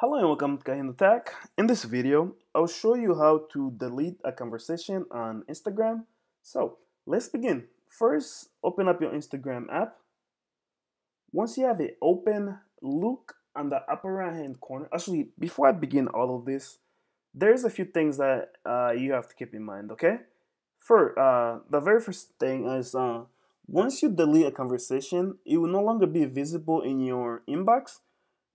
Hello and welcome to Kahindo Tech. In this video, I'll show you how to delete a conversation on Instagram. So let's begin. First, open up your Instagram app. Once you have it open, look on the upper right hand corner. Actually, before I begin all of this, there's a few things that uh, you have to keep in mind, okay? For uh, the very first thing is uh, once you delete a conversation, it will no longer be visible in your inbox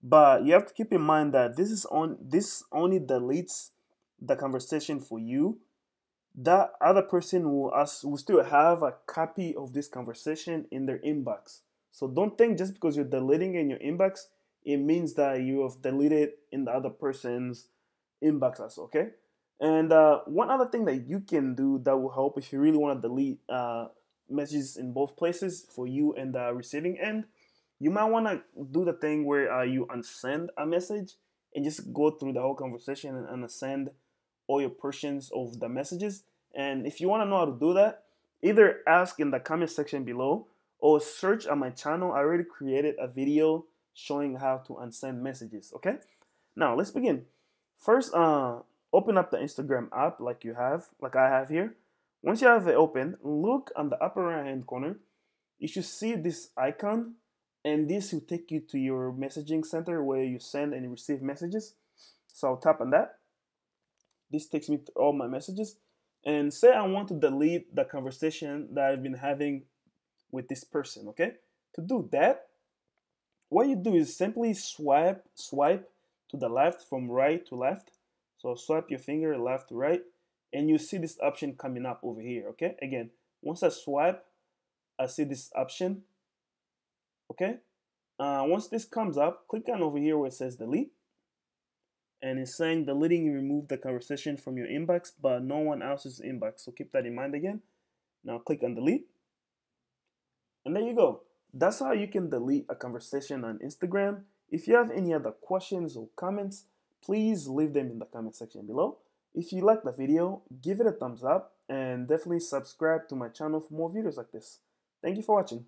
but you have to keep in mind that this is on this only deletes the conversation for you. That other person will us will still have a copy of this conversation in their inbox. So don't think just because you're deleting in your inbox it means that you have deleted in the other person's inbox also okay? And uh, one other thing that you can do that will help if you really want to delete uh, messages in both places for you and the receiving end you might want to do the thing where uh, you unsend a message and just go through the whole conversation and unsend all your portions of the messages. And if you want to know how to do that, either ask in the comment section below or search on my channel. I already created a video showing how to unsend messages. Okay, now let's begin. First, uh, open up the Instagram app like you have, like I have here. Once you have it open, look on the upper right hand corner. You should see this icon and this will take you to your messaging center where you send and receive messages. So I'll tap on that. This takes me to all my messages. And say I want to delete the conversation that I've been having with this person, okay? To do that, what you do is simply swipe, swipe to the left from right to left. So swipe your finger left to right, and you see this option coming up over here, okay? Again, once I swipe, I see this option Okay. Uh, once this comes up, click on over here where it says delete. And it's saying deleting you remove the conversation from your inbox, but no one else's inbox. So keep that in mind again. Now click on delete. And there you go. That's how you can delete a conversation on Instagram. If you have any other questions or comments, please leave them in the comment section below. If you like the video, give it a thumbs up and definitely subscribe to my channel for more videos like this. Thank you for watching.